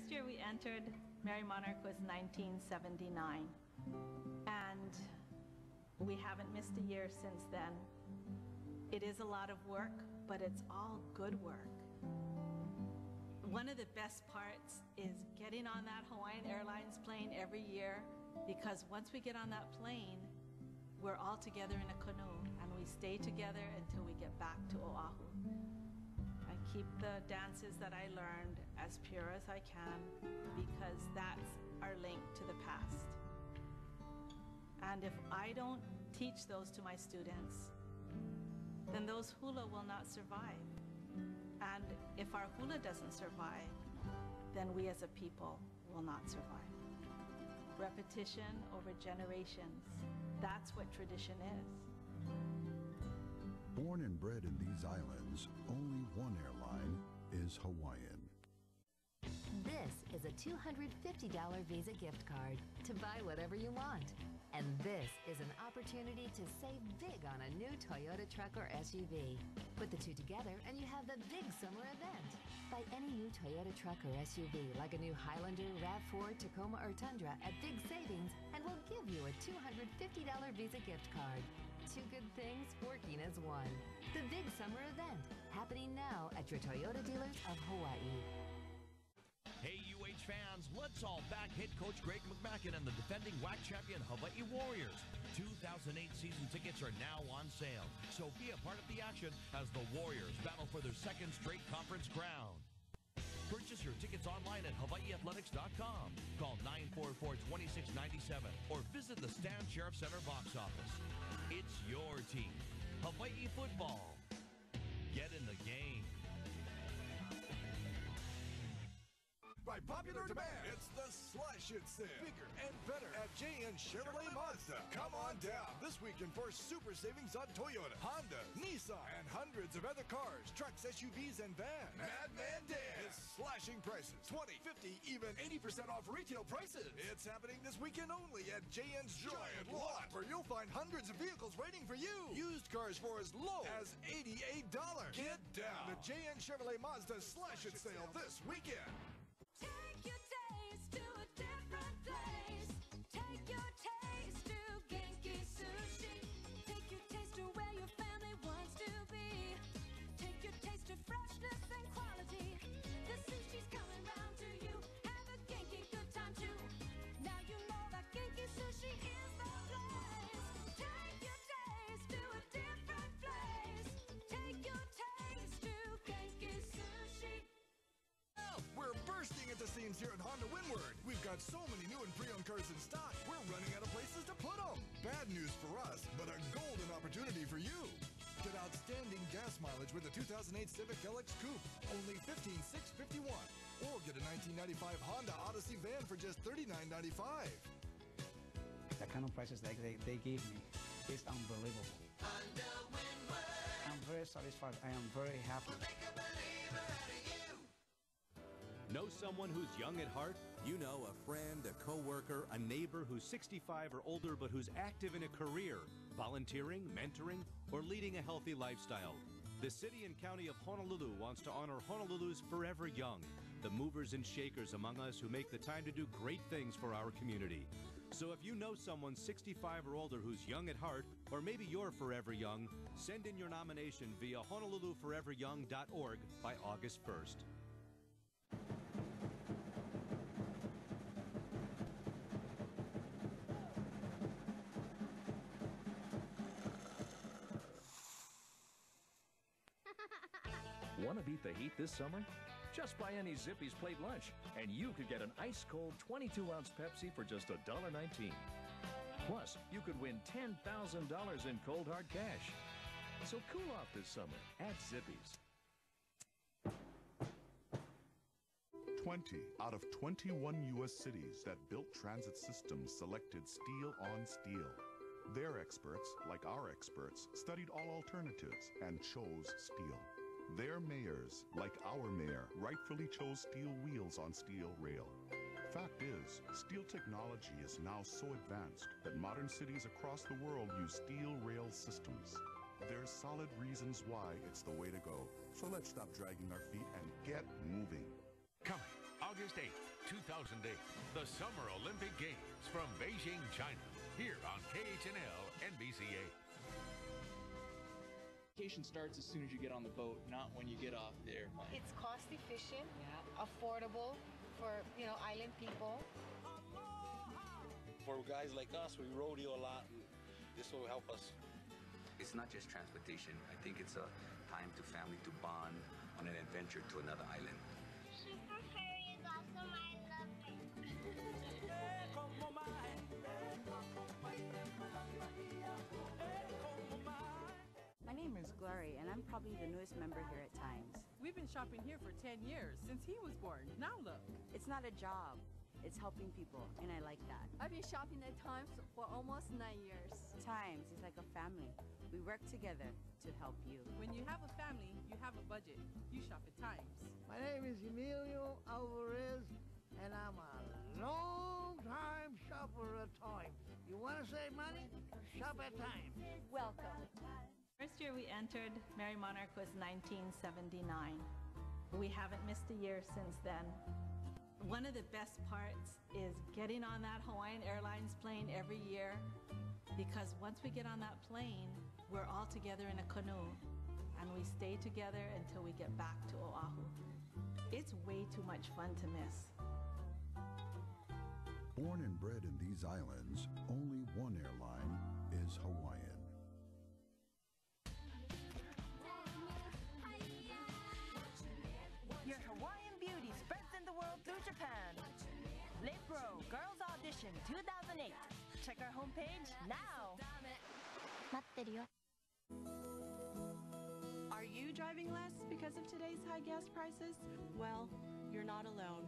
first year we entered Merrie Monarch was 1979. And we haven't missed a year since then. It is a lot of work, but it's all good work. One of the best parts is getting on that Hawaiian Airlines plane every year because once we get on that plane, we're all together in a canoe and we stay together until we get back to Oahu. I keep the dances that I learned as pure as I can because that's our link to the past. And if I don't teach those to my students, then those hula will not survive. And if our hula doesn't survive, then we as a people will not survive. Repetition over generations, that's what tradition is. Born and bred in these islands, only one airline is Hawaiian. This is a $250 Visa gift card to buy whatever you want. And this is an opportunity to save big on a new Toyota truck or SUV. Put the two together and you have the big summer event. Buy any new Toyota truck or SUV like a new Highlander, RAV4, Tacoma, or Tundra at big savings and we'll give you a $250 Visa gift card. Two good things working as one. The big summer event happening now at your Toyota dealers of Hawaii. Fans, let's all back head coach Greg McMackin and the defending WAC champion Hawaii Warriors. 2008 season tickets are now on sale, so be a part of the action as the Warriors battle for their second straight conference crown. Purchase your tickets online at hawaiiathletics.com. Call 944-2697 or visit the Stan Sheriff Center box office. It's your team. Hawaii football. Get in the game. By popular demand, it's the Slash It Sale. Bigger and better at JN Chevrolet Mazda. Come on down this weekend for super savings on Toyota, Honda, Nissan, and hundreds of other cars, trucks, SUVs, and vans. Madman Dan is slashing prices 20, 50, even 80% off retail prices. It's happening this weekend only at JN's Giant Lot, where you'll find hundreds of vehicles waiting for you. Used cars for as low as $88. Get down. The JN Chevrolet Mazda Slash It Sale this weekend. Here at Honda Windward. We've got so many new and pre-owned cars in stock, we're running out of places to put them. Bad news for us, but a golden opportunity for you. Get outstanding gas mileage with the 2008 Civic LX Coupe, only 15,651. Or get a 1995 Honda Odyssey van for just $39.95. the kind of prices that they, they give me is unbelievable. I'm very satisfied. I am very happy. Know someone who's young at heart? You know a friend, a coworker, A neighbor who's 65 or older but who's active in a career, volunteering, mentoring, or leading a healthy lifestyle. The city and county of Honolulu wants to honor Honolulu's forever young, the movers and shakers among us who make the time to do great things for our community. So if you know someone 65 or older who's young at heart, or maybe you're forever young, send in your nomination via honoluluforeveryoung.org by August 1st. Want to beat the heat this summer? Just buy any Zippy's plate lunch, and you could get an ice cold 22 ounce Pepsi for just $1.19. Plus, you could win $10,000 in cold hard cash. So cool off this summer at Zippy's. 20 out of 21 U.S. cities that built transit systems selected steel on steel. Their experts, like our experts, studied all alternatives and chose steel. Their mayors, like our mayor, rightfully chose steel wheels on steel rail. Fact is, steel technology is now so advanced that modern cities across the world use steel rail systems. There's solid reasons why it's the way to go. So let's stop dragging our feet and get moving. Coming August 8th. 2008, the Summer Olympic Games from Beijing, China, here on KHNL NBCA. Vacation starts as soon as you get on the boat, not when you get off the airplane. It's cost efficient, affordable for, you know, island people. For guys like us, we rodeo a lot. And this will help us. It's not just transportation. I think it's a time to family to bond on an adventure to another island. Glory, and I'm probably the newest member here at Times. We've been shopping here for 10 years, since he was born. Now look. It's not a job, it's helping people, and I like that. I've been shopping at Times for almost nine years. Times is like a family. We work together to help you. When you have a family, you have a budget. You shop at Times. My name is Emilio Alvarez, and I'm a long-time shopper at Times. You want to save money? Shop at Times. Welcome. First year we entered Merrie Monarch was 1979. We haven't missed a year since then. One of the best parts is getting on that Hawaiian Airlines plane every year because once we get on that plane, we're all together in a canoe and we stay together until we get back to Oahu. It's way too much fun to miss. Born and bred in these islands, only one airline is Hawaiian. Japan. Lepro Girls Audition 2008. Check our homepage now. Are you driving less because of today's high gas prices? Well, you're not alone.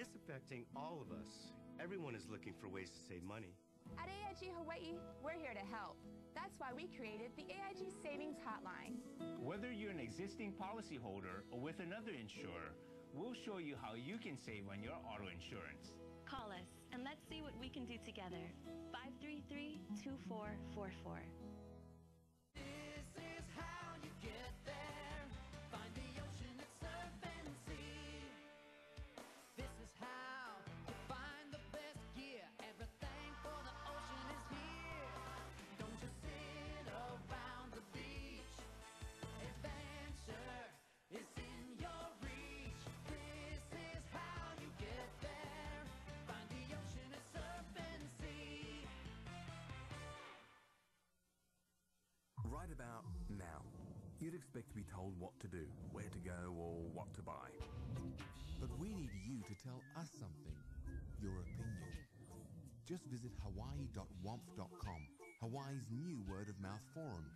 It's affecting all of us. Everyone is looking for ways to save money. At AIG Hawaii, we're here to help. That's why we created the AIG Savings Hotline. Whether you're an existing policyholder or with another insurer, we'll show you how you can save on your auto insurance. Call us and let's see what we can do together. 533 2444. Right about now, you'd expect to be told what to do, where to go, or what to buy. But we need you to tell us something, your opinion. Just visit hawaii.womp.com, Hawaii's new word of mouth forum.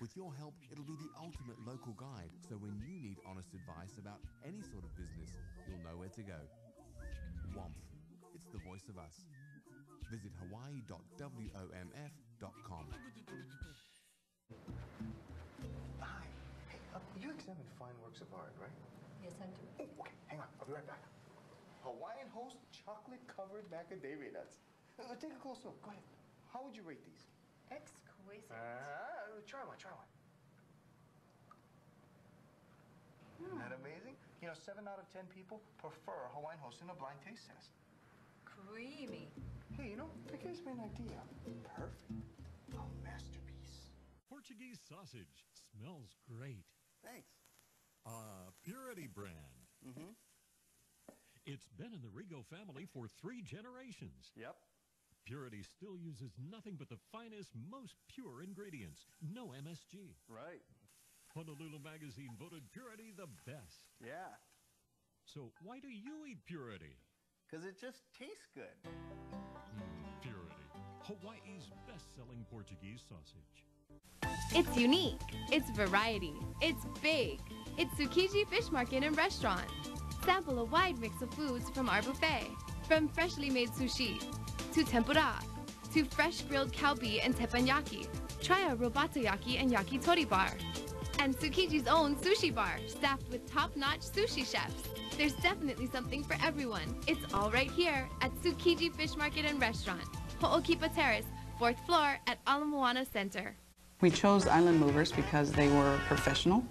With your help, it'll be the ultimate local guide, so when you need honest advice about any sort of business, you'll know where to go. WOMP. It's the voice of us. Visit hawaii.womp.com. examine fine works of art, right? Yes, I do. Oh, okay, hang on. I'll be right back. Hawaiian Host chocolate-covered macadamia nuts. Uh, take a close look. Go ahead. How would you rate these? Exquisite. Uh, try one, try one. Isn't that amazing? You know, seven out of ten people prefer Hawaiian Host in a blind taste test. Creamy. Hey, you know, that gives me an idea. Perfect. A masterpiece. Portuguese sausage smells great. Thanks. Brand. Mm-hmm. It's been in the Rigo family for three generations. Yep. Purity still uses nothing but the finest, most pure ingredients. No MSG. Right. Honolulu Magazine voted Purity the best. Yeah. So why do you eat Purity? Because it just tastes good. Purity, Hawaii's best-selling Portuguese sausage. It's unique. It's variety. It's big. It's Tsukiji Fish Market and Restaurant. Sample a wide mix of foods from our buffet. From freshly made sushi, to tempura, to fresh grilled kalbi and teppanyaki. Try our robatayaki and yakitori bar. And Tsukiji's own sushi bar, staffed with top-notch sushi chefs. There's definitely something for everyone. It's all right here at Tsukiji Fish Market and Restaurant, Ho'okipa Terrace, fourth floor at Ala Moana Center. We chose Island Movers because they were professional,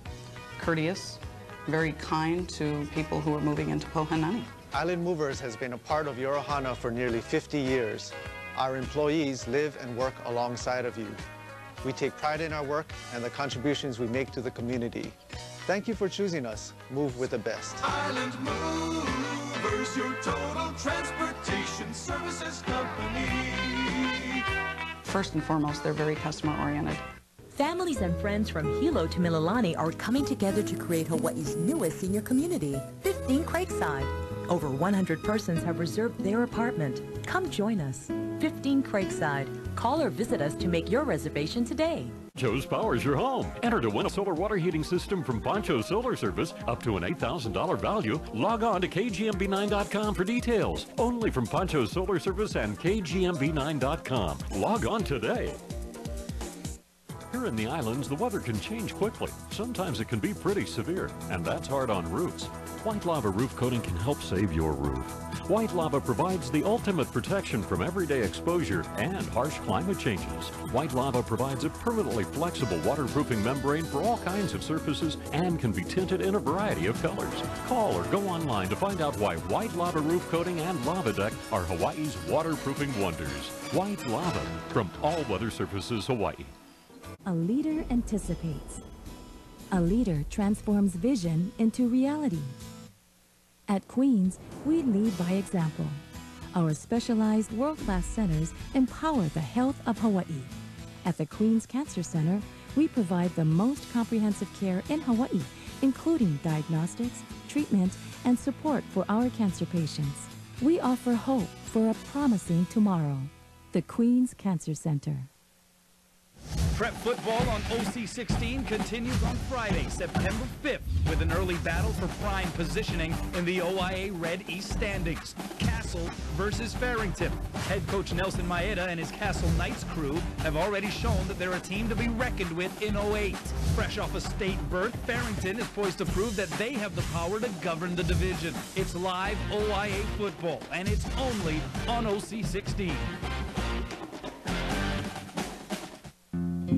courteous, very kind to people who were moving into Pohai Nani. Island Movers has been a part of Yorohana for nearly 50 years. Our employees live and work alongside of you. We take pride in our work and the contributions we make to the community. Thank you for choosing us. Move with the best. Island Movers, your total transportation services company. First and foremost, they're very customer oriented. Families and friends from Hilo to Mililani are coming together to create Hawaii's newest senior community, 15 Craigside. Over 100 persons have reserved their apartment. Come join us. 15 Craigside. Call or visit us to make your reservation today. Joe's powers your home. Enter to win a solar water heating system from Poncho Solar Service up to an $8,000 value. Log on to kgmb9.com for details. Only from Poncho Solar Service and kgmb9.com. Log on today. Here in the islands, the weather can change quickly. Sometimes it can be pretty severe, and that's hard on roofs. White Lava Roof Coating can help save your roof. White Lava provides the ultimate protection from everyday exposure and harsh climate changes. White Lava provides a permanently flexible waterproofing membrane for all kinds of surfaces and can be tinted in a variety of colors. Call or go online to find out why White Lava Roof Coating and Lava Deck are Hawaii's waterproofing wonders. White Lava from All Weather Surfaces Hawaii. A leader anticipates. A leader transforms vision into reality. At Queens, we lead by example. Our specialized world-class centers empower the health of Hawaii. At the Queens Cancer Center, we provide the most comprehensive care in Hawaii, including diagnostics, treatment, and support for our cancer patients. We offer hope for a promising tomorrow. The Queens Cancer Center. Prep football on OC16 continues on Friday, September 5th, with an early battle for prime positioning in the OIA Red East standings. Castle versus Farrington. Head coach Nelson Maeda and his Castle Knights crew have already shown that they're a team to be reckoned with in 08. Fresh off a state berth, Farrington is poised to prove that they have the power to govern the division. It's live OIA football, and it's only on OC16.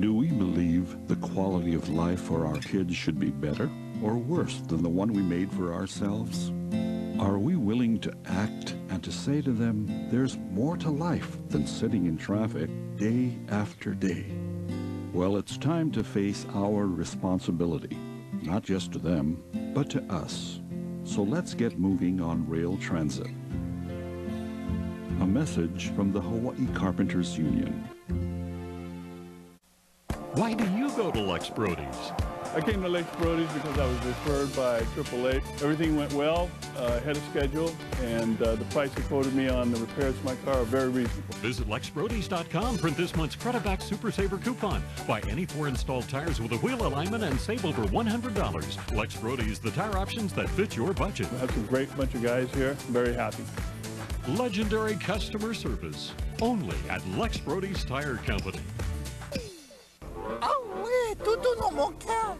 Do we believe the quality of life for our kids should be better or worse than the one we made for ourselves? Are we willing to act and to say to them, there's more to life than sitting in traffic day after day? Well, it's time to face our responsibility, not just to them, but to us. So let's get moving on rail transit. A message from the Hawaii Carpenters Union. Why do you go to Lex Brodie's? I came to Lex Brodie's because I was referred by AAA. Everything went well, uh, ahead of schedule, and uh, the price they quoted me on the repairs to my car are very reasonable. Visit LexBrodies.com, print this month's Credit Back Super Saver coupon. Buy any four installed tires with a wheel alignment and save over $100. Lex Brodie's, the tire options that fit your budget. I have some great bunch of guys here. I'm very happy. Legendary customer service, only at Lex Brodie's Tire Company. More cash.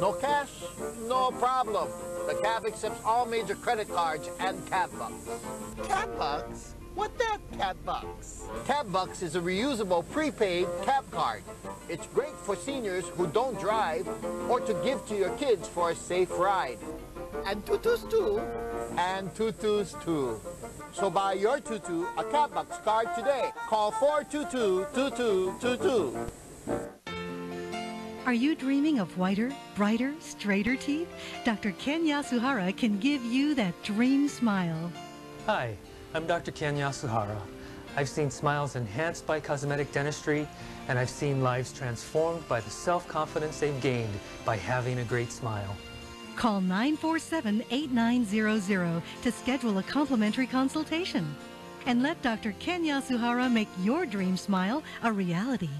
No cash? No problem. The cab accepts all major credit cards and cab bucks. Cab bucks? What that cab bucks? Cab bucks is a reusable prepaid cab card. It's great for seniors who don't drive or to give to your kids for a safe ride. And tutus too. And tutus too. So buy your tutu a cab bucks card today. Call 422-2222. Are you dreaming of whiter, brighter, straighter teeth? Dr. Ken Yasuhara can give you that dream smile. Hi, I'm Dr. Ken Yasuhara. I've seen smiles enhanced by cosmetic dentistry, and I've seen lives transformed by the self-confidence they've gained by having a great smile. Call 947-8900 to schedule a complimentary consultation. And let Dr. Ken Yasuhara make your dream smile a reality.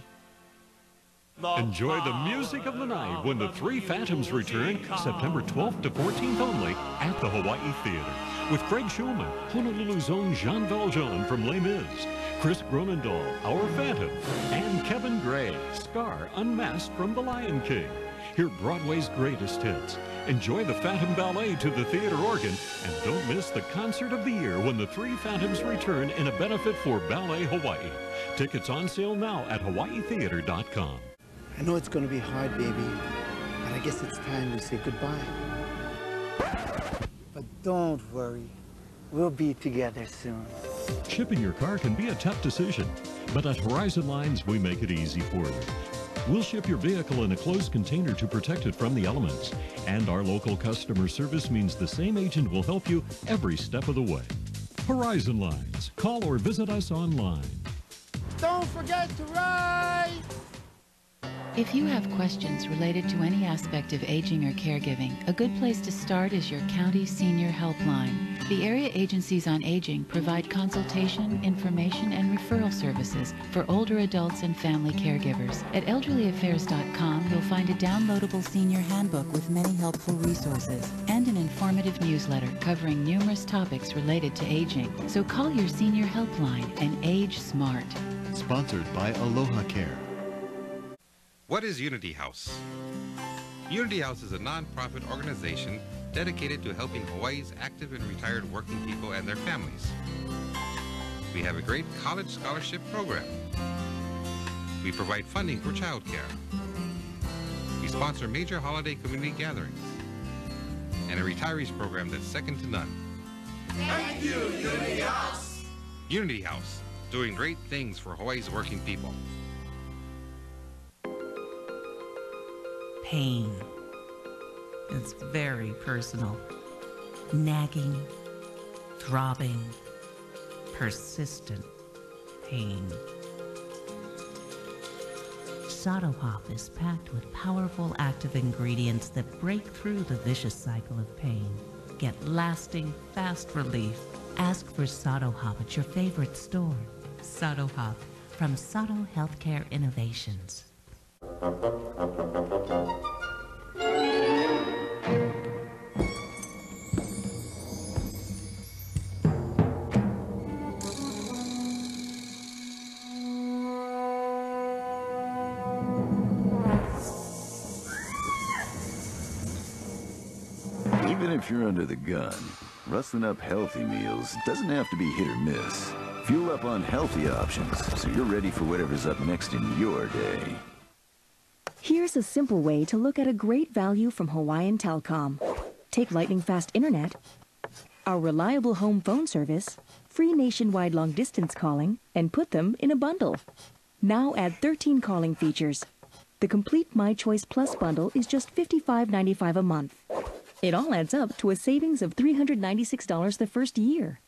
Enjoy the music of the night when the Three Phantoms return September 12th to 14th only at the Hawaii Theater with Craig Schulman, Honolulu's own Jean Valjean from Les Mis, Chris Groenendaal, Our Phantom, and Kevin Gray, Scar Unmasked from The Lion King. Hear Broadway's greatest hits. Enjoy the Phantom Ballet to the theater organ, and don't miss the concert of the year when the Three Phantoms return in a benefit for Ballet Hawaii. Tickets on sale now at hawaiitheater.com. I know it's gonna be hard, baby, but I guess it's time we say goodbye. But don't worry. We'll be together soon. Shipping your car can be a tough decision, but at Horizon Lines, we make it easy for you. We'll ship your vehicle in a closed container to protect it from the elements. And our local customer service means the same agent will help you every step of the way. Horizon Lines. Call or visit us online. Don't forget to ride! If you have questions related to any aspect of aging or caregiving, a good place to start is your county senior helpline. The area agencies on aging provide consultation, information, and referral services for older adults and family caregivers. At elderlyaffairs.com, you'll find a downloadable senior handbook with many helpful resources and an informative newsletter covering numerous topics related to aging. So call your senior helpline and age smart. Sponsored by Aloha Care. What is Unity House? Unity House is a non-profit organization dedicated to helping Hawaii's active and retired working people and their families. We have a great college scholarship program. We provide funding for childcare. We sponsor major holiday community gatherings and a retirees program that's second to none. Thank you, Unity House. Unity House, doing great things for Hawaii's working people. Pain. It's very personal. Nagging, throbbing, persistent pain. Sato Hop is packed with powerful active ingredients that break through the vicious cycle of pain. Get lasting, fast relief. Ask for Sato Hop at your favorite store. Sato Hop from Sato Healthcare Innovations. Even if you're under the gun, rustling up healthy meals doesn't have to be hit or miss. Fuel up on healthy options so you're ready for whatever's up next in your day. Here's a simple way to look at a great value from Hawaiian Telcom. Take lightning fast internet, our reliable home phone service, free nationwide long distance calling, and put them in a bundle. Now add 13 calling features. The complete My Choice Plus bundle is just $55.95 a month. It all adds up to a savings of $396 the first year.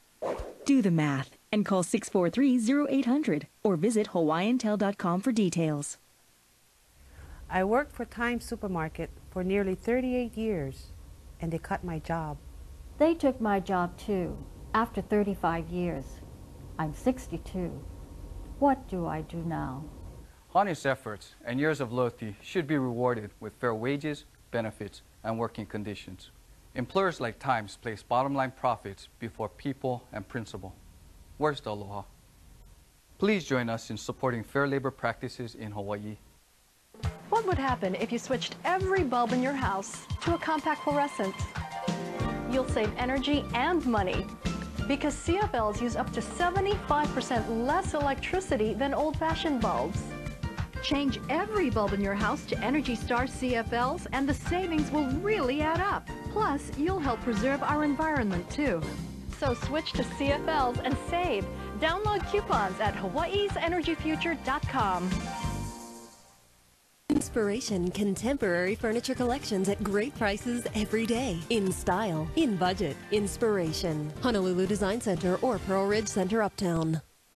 Do the math and call 643-0800 or visit hawaiiantel.com for details. I worked for Times Supermarket for nearly 38 years, and they cut my job. They took my job too, after 35 years. I'm 62. What do I do now? Honest efforts and years of loyalty should be rewarded with fair wages, benefits, and working conditions. Employers like Times place bottom line profits before people and principle. Where's the aloha? Please join us in supporting fair labor practices in Hawaii. What would happen if you switched every bulb in your house to a compact fluorescent? You'll save energy and money because CFLs use up to 75% less electricity than old-fashioned bulbs. Change every bulb in your house to Energy Star CFLs and the savings will really add up. Plus, you'll help preserve our environment too. So switch to CFLs and save. Download coupons at hawaiisenergyfuture.com. Inspiration Contemporary Furniture Collections at great prices every day. In style, in budget. Inspiration. Honolulu Design Center or Pearl Ridge Center Uptown.